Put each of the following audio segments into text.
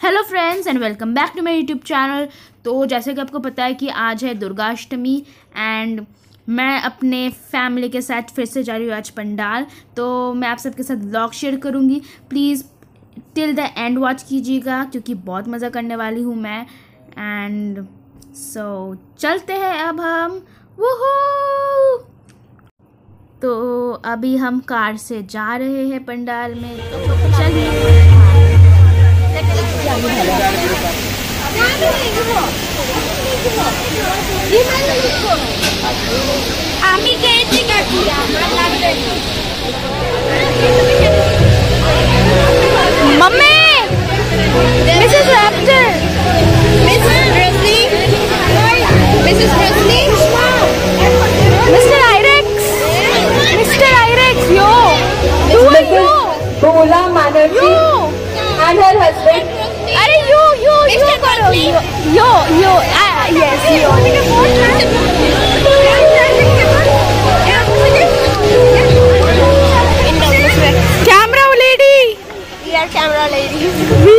Hello friends and welcome back to my YouTube channel तो जैसे कि आपको पता है कि आज है दुर्गाष्टमी एंड मैं अपने फैमिली के साथ फिर से जा रही हूँ आज पंडाल। तो मैं आप सबके साथ ब्लॉग शेयर करूँगी। Please till the end watch कीजिएगा क्योंकि बहुत मज़ा करने वाली हूँ मैं। एंड सो so, चलते हैं अब हम। वो तो अभी हम कार से जा रहे हैं पंडाल में। तो चलिए। আমি খেয়েছি কাকি আমার লাগবে mummy Mrs. Raptor Mrs. Presley Mrs. Presley Mr. Irex Mr. Irex yo who are you Bola Manerji and her husband अरे यो यो यो. करो. Yo yo yo yes yo camera lady We are camera ladies. we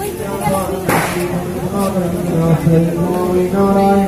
सत्तर नारायण